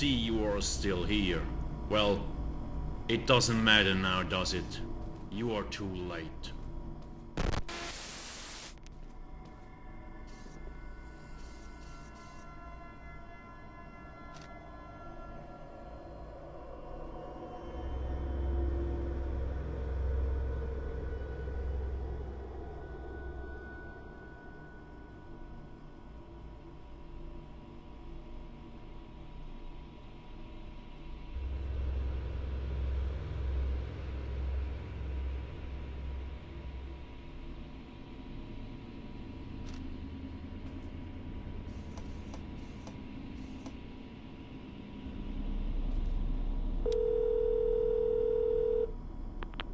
see you are still here. Well, it doesn't matter now, does it? You are too late.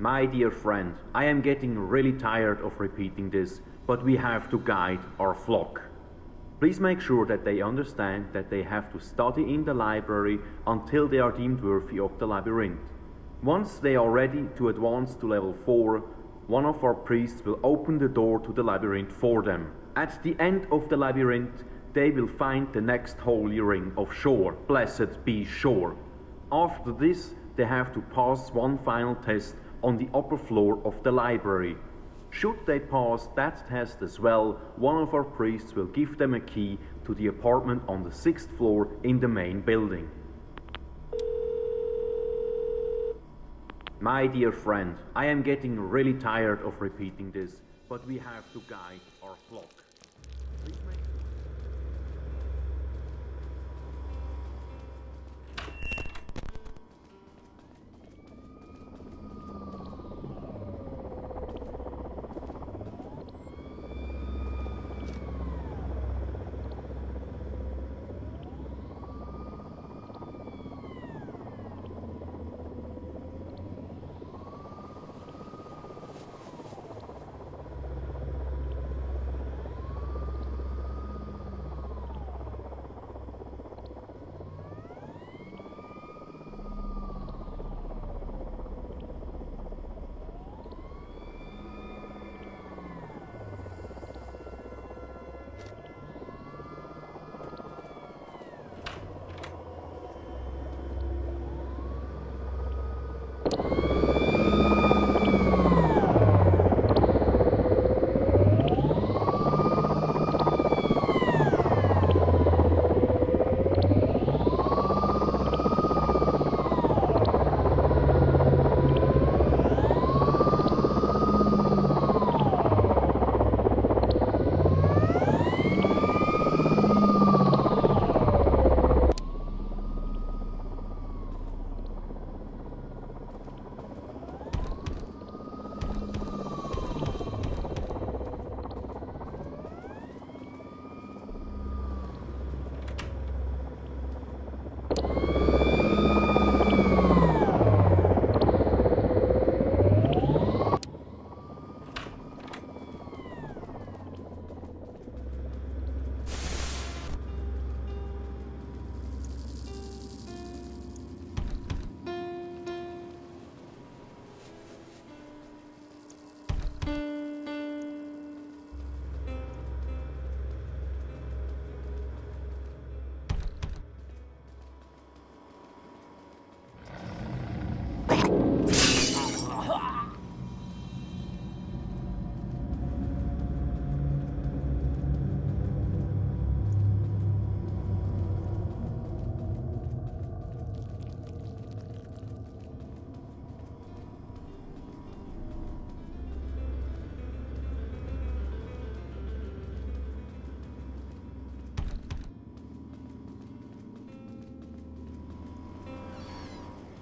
My dear friend, I am getting really tired of repeating this, but we have to guide our flock. Please make sure that they understand that they have to study in the library until they are deemed worthy of the labyrinth. Once they are ready to advance to level 4, one of our priests will open the door to the labyrinth for them. At the end of the labyrinth, they will find the next holy ring of Shore. Blessed be Shore. After this, they have to pass one final test on the upper floor of the library. Should they pass that test as well, one of our priests will give them a key to the apartment on the sixth floor in the main building. My dear friend, I am getting really tired of repeating this, but we have to guide our flock.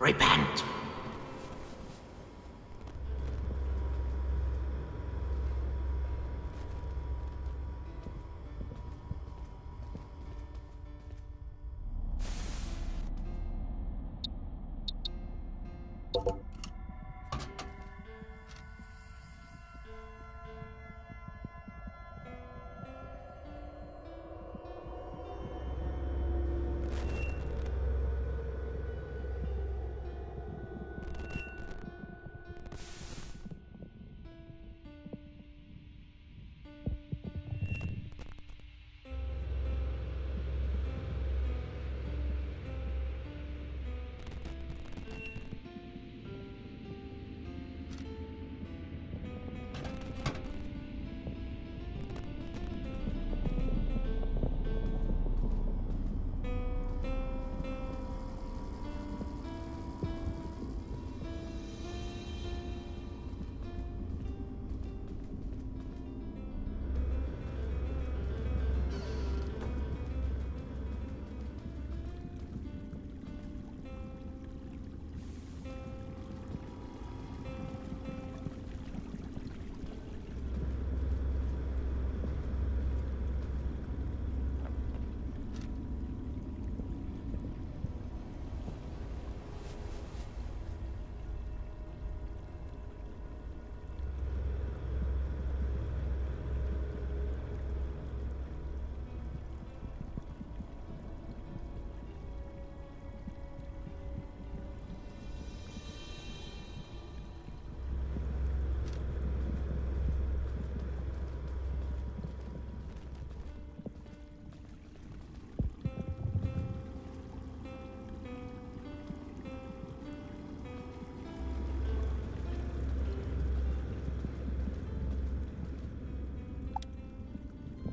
Repent.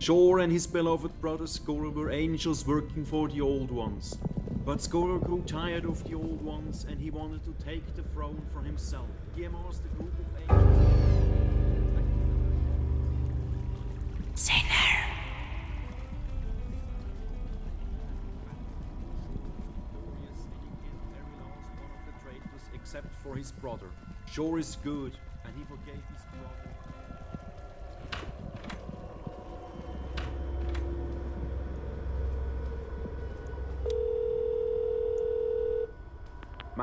Shor and his beloved brother Scorer were angels working for the Old Ones. But Scorer grew tired of the Old Ones and he wanted to take the throne for himself. He amassed a group of angels. Sinner. Except for his brother. Shor is good, and he forgave his brother.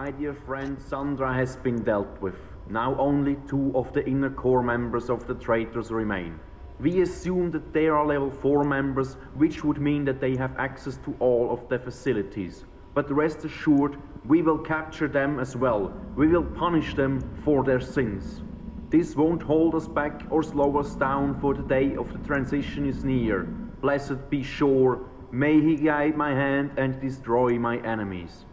My dear friend, Sandra has been dealt with. Now only two of the inner core members of the traitors remain. We assume that they are level 4 members, which would mean that they have access to all of the facilities. But rest assured, we will capture them as well. We will punish them for their sins. This won't hold us back or slow us down, for the day of the transition is near. Blessed be Shor. May he guide my hand and destroy my enemies.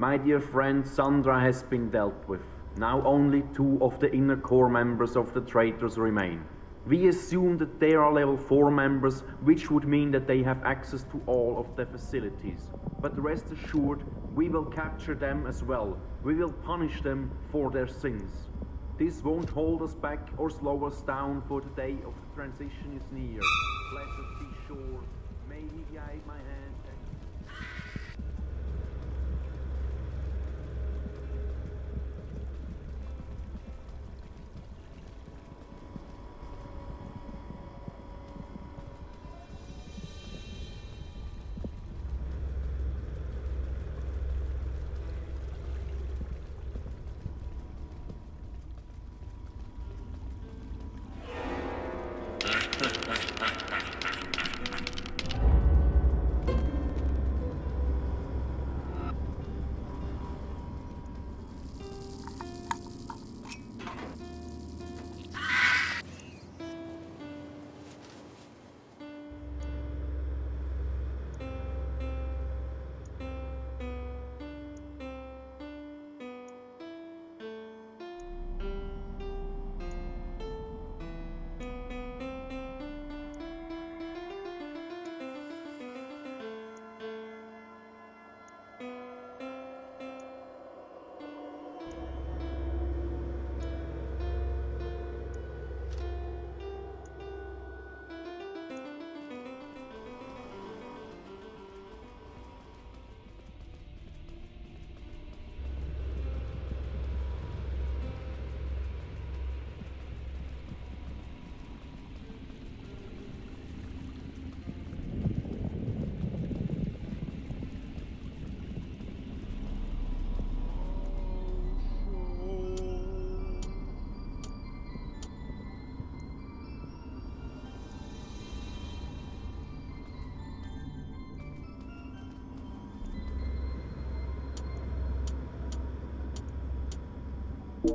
My dear friend, Sandra has been dealt with. Now only two of the inner core members of the traitors remain. We assume that they are level 4 members, which would mean that they have access to all of the facilities. But rest assured, we will capture them as well. We will punish them for their sins. This won't hold us back or slow us down, for the day of the transition is near. Blessed be Shor. May he guide my hand.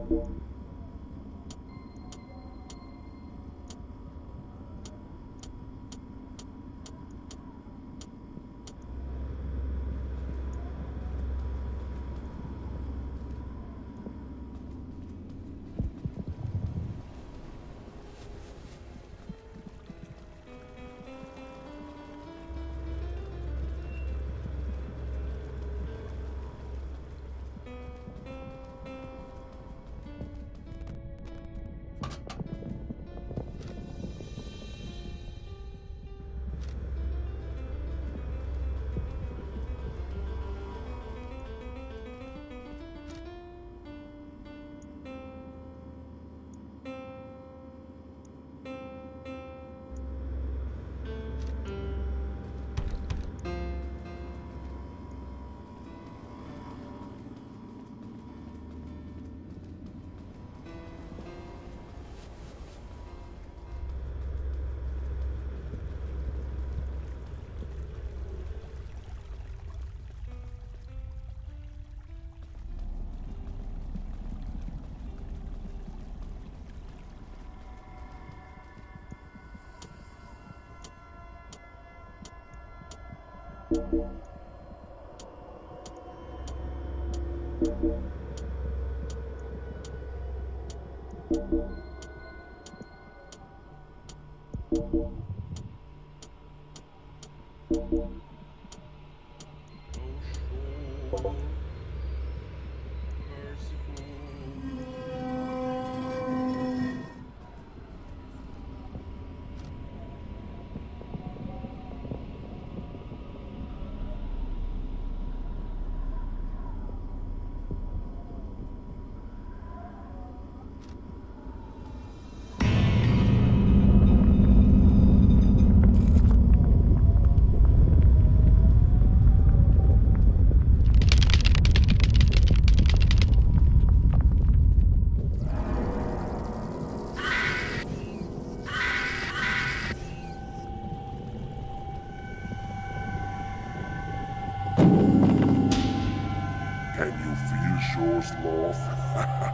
And- Thank you. Shore's love?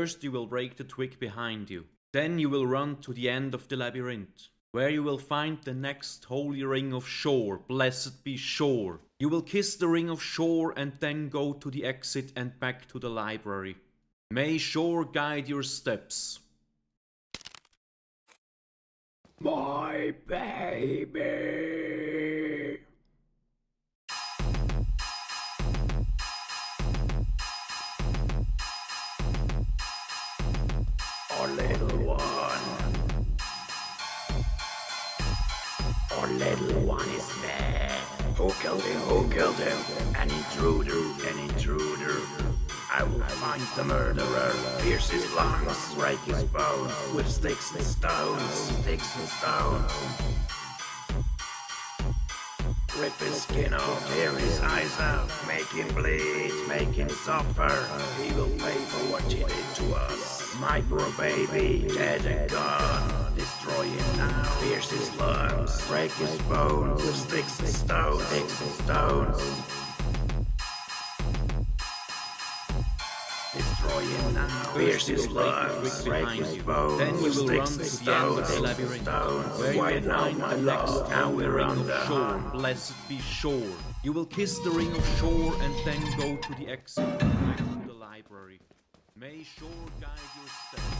First you will break the twig behind you. Then you will run to the end of the labyrinth, where you will find the next holy ring of Shore, blessed be Shore. You will kiss the ring of Shore and then go to the exit and back to the library. May Shore guide your steps. My baby! Who killed him? An intruder. An intruder. I will find the murderer. Pierce his lungs. Break his bones. With sticks and stones. Sticks and stones. Rip his skin off, tear his eyes out, make him bleed, make him suffer. He will pay for what he did to us. My poor baby, dead and gone. Destroy him now, pierce his lungs, break his bones with sticks and stones, sticks and stones. Destroy him now, pierce his lungs, break his bones Then will sticks and the stones, sticks and stones. Why now, my love? Now we're on the shore. Blessed be shore. You will kiss the ring of shore and then go to the exit back to the library. May shore guide your steps.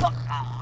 Don't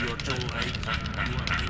you realize you're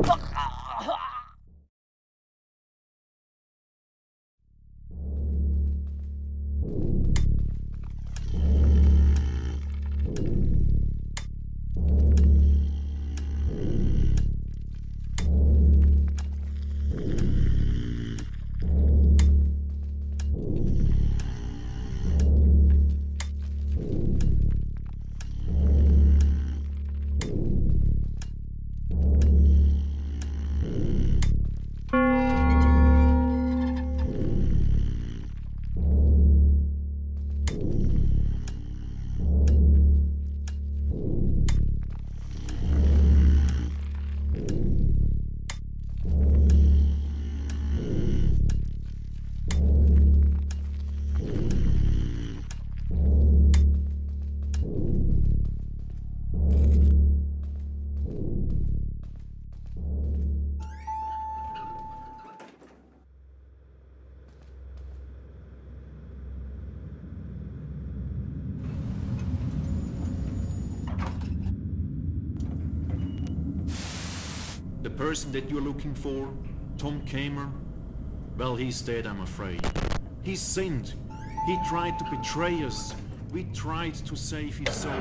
too person that you're looking for, Tom Kamer, well, he's dead, I'm afraid. He sinned. He tried to betray us. We tried to save his soul.